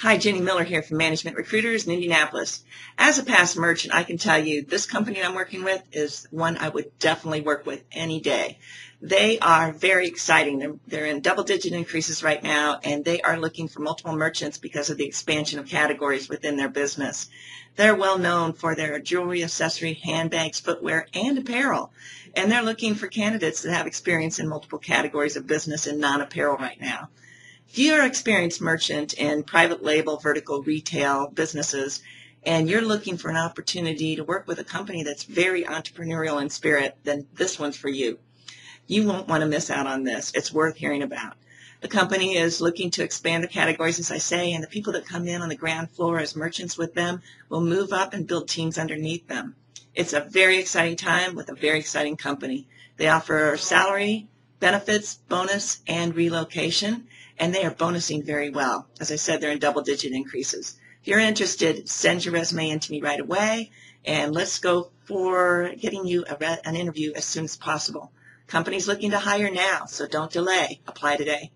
Hi, Ginny Miller here from Management Recruiters in Indianapolis. As a past merchant, I can tell you this company I'm working with is one I would definitely work with any day. They are very exciting. They're, they're in double digit increases right now, and they are looking for multiple merchants because of the expansion of categories within their business. They're well known for their jewelry, accessory, handbags, footwear, and apparel. And they're looking for candidates that have experience in multiple categories of business and non-apparel right now. If you're an experienced merchant in private label, vertical retail businesses, and you're looking for an opportunity to work with a company that's very entrepreneurial in spirit, then this one's for you. You won't want to miss out on this. It's worth hearing about. The company is looking to expand the categories, as I say, and the people that come in on the ground floor as merchants with them will move up and build teams underneath them. It's a very exciting time with a very exciting company. They offer salary, benefits, bonus, and relocation and they are bonusing very well. As I said, they're in double digit increases. If you're interested, send your resume in to me right away, and let's go for getting you an interview as soon as possible. Company's looking to hire now, so don't delay. Apply today.